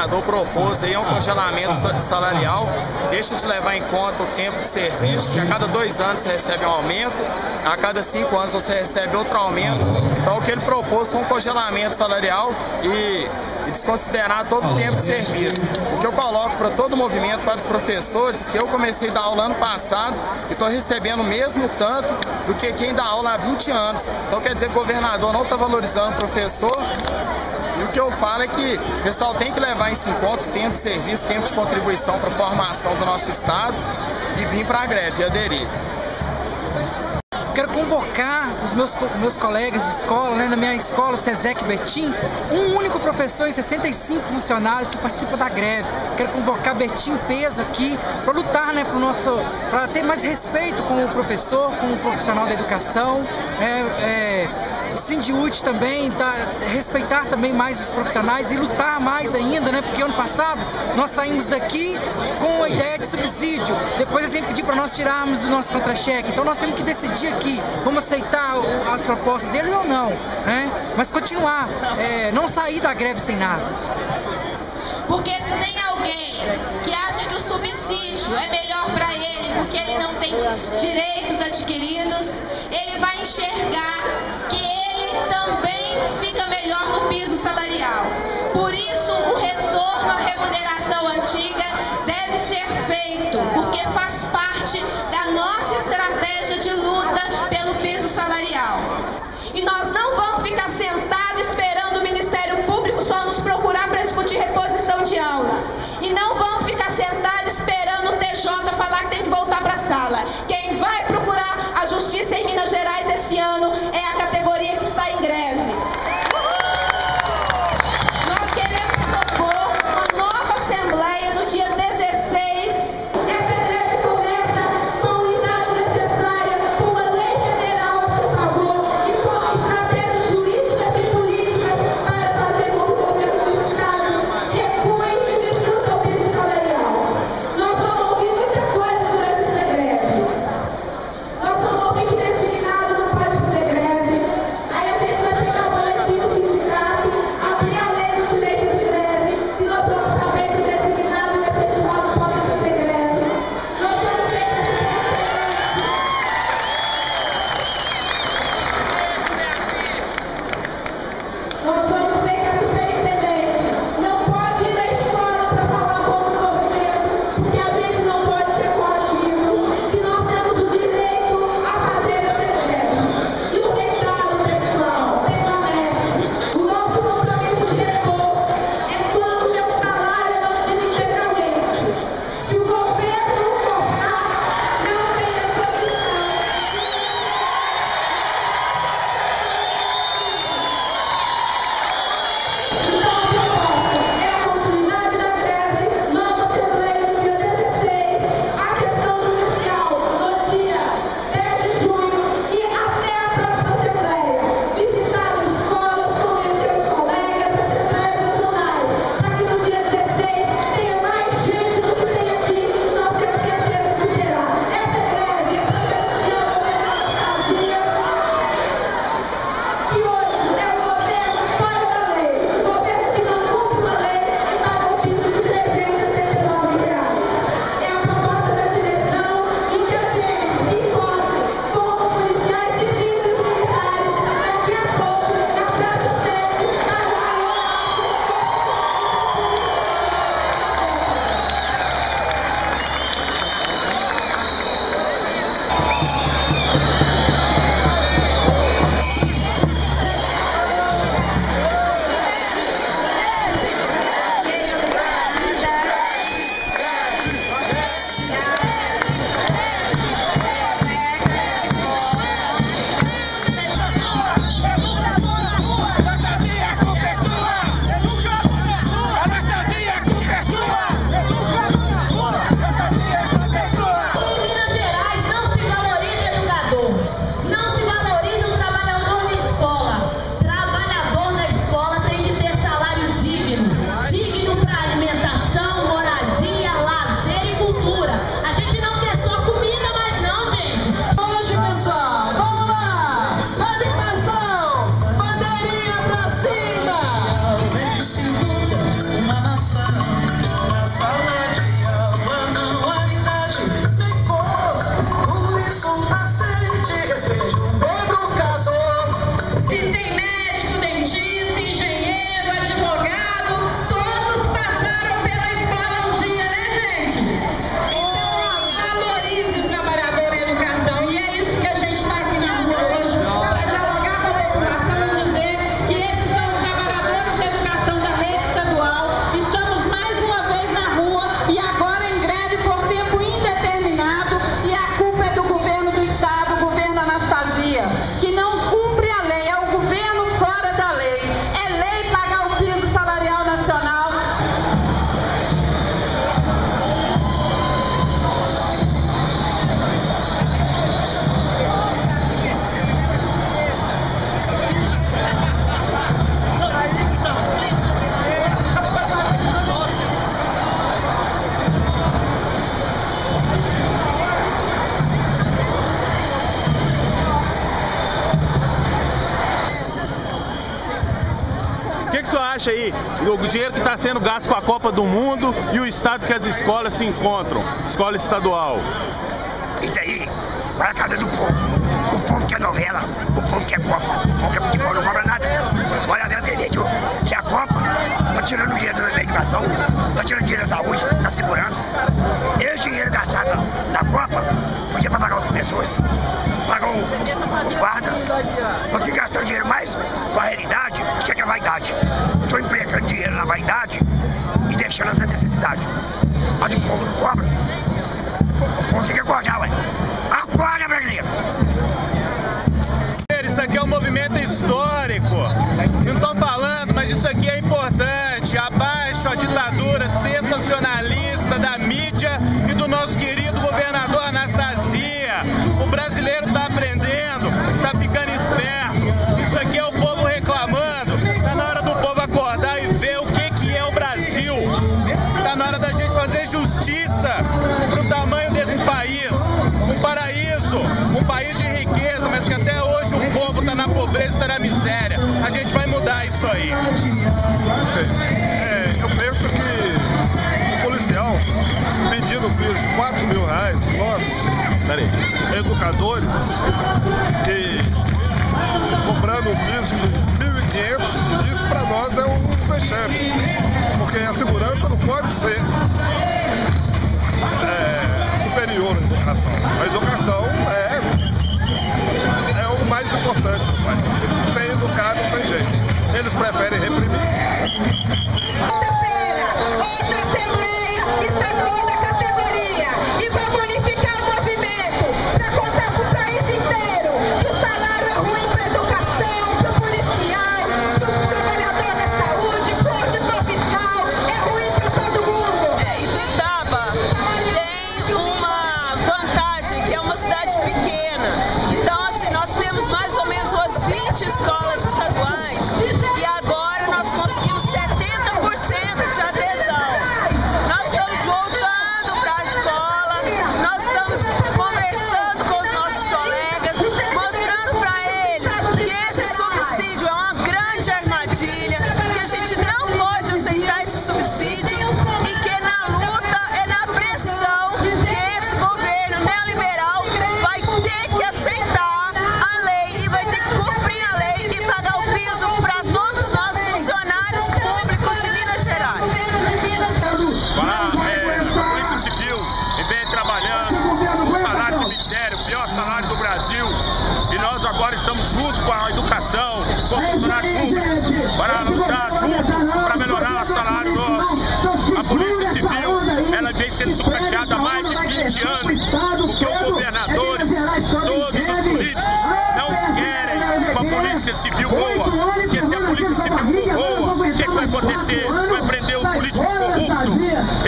governador propôs aí um congelamento salarial deixa de levar em conta o tempo de serviço, que a cada dois anos você recebe um aumento, a cada cinco anos você recebe outro aumento. Então o que ele propôs foi um congelamento salarial e e desconsiderar todo o tempo de serviço. O que eu coloco para todo o movimento, para os professores, que eu comecei a dar aula ano passado e estou recebendo o mesmo tanto do que quem dá aula há 20 anos. Então quer dizer que o governador não está valorizando o professor. E o que eu falo é que o pessoal tem que levar isso em conta, tempo de serviço, tempo de contribuição para a formação do nosso Estado e vir para a greve e aderir quero convocar os meus, meus colegas de escola, né, na minha escola, Sesec Betim, um único professor e 65 funcionários que participam da greve. Quero convocar Betim Peso aqui para lutar, né, para ter mais respeito com o professor, com o profissional da educação. É, é, o Sindiúte também, tá, respeitar também mais os profissionais e lutar mais ainda, né? Porque ano passado nós saímos daqui com a ideia de subsídio. Depois eles vêm pedir para nós tirarmos o nosso contra-cheque. Então nós temos que decidir aqui, vamos aceitar as propostas deles ou não, né? Mas continuar, é, não sair da greve sem nada. Porque se tem alguém que acha que o subsídio é melhor para ele porque ele não tem direitos adquiridos, ele vai enxergar que ele também fica melhor no piso salarial. Por isso, o retorno à remuneração antiga deve ser feito, porque faz parte acha aí do dinheiro que está sendo gasto com a Copa do Mundo e o estado que as escolas se encontram, escola estadual? Isso aí para a casa do povo. O povo quer novela, o povo quer Copa, o povo quer futebol, não cobra nada. Olha Deus eleito que a Copa está tirando dinheiro da educação, está tirando dinheiro da saúde, da segurança. Esse dinheiro gastado na Copa podia pagar os professores, pagar os guardas. Você gastando dinheiro mais com a realidade do que a vaidade. Estou empregando dinheiro na vaidade e deixando as necessidades. Mas o povo não cobra. O povo tem que acordar, ué. Acorda, brasileiro! Justiça para o tamanho desse país. Um paraíso, um país de riqueza, mas que até hoje o povo está na pobreza, está na miséria. A gente vai mudar isso aí. É, eu penso que o policial pedindo um piso de 4 mil reais, nós, educadores, que cobrando um piso de 1.500, isso para nós é um vexame, porque a segurança não pode ser Eles preferem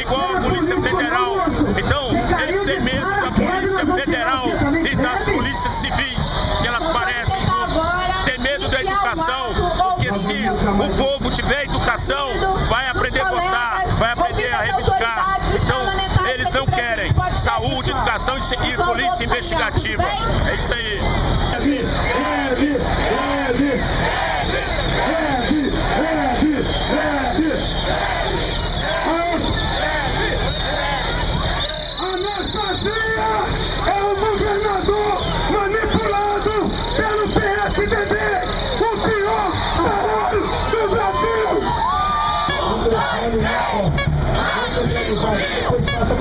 igual a Polícia Federal. Então, eles têm medo da Polícia Federal e das polícias civis, que elas parecem junto. Tem medo da educação, porque se o povo tiver educação, vai aprender a votar, vai aprender a reivindicar. Então, eles não querem saúde, educação e e polícia investigativa. É isso aí.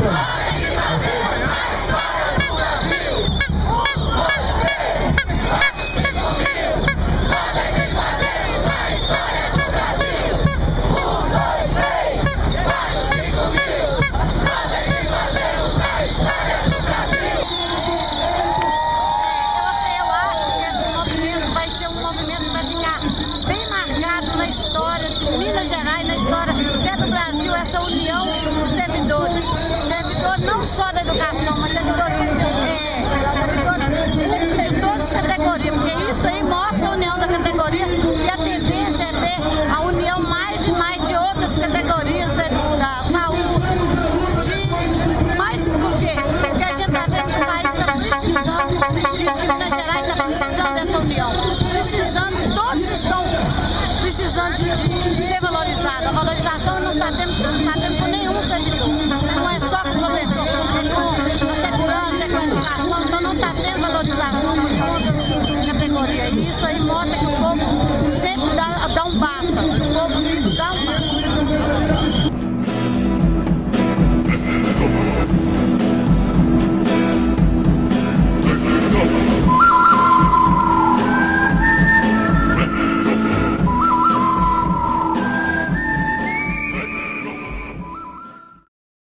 Oh.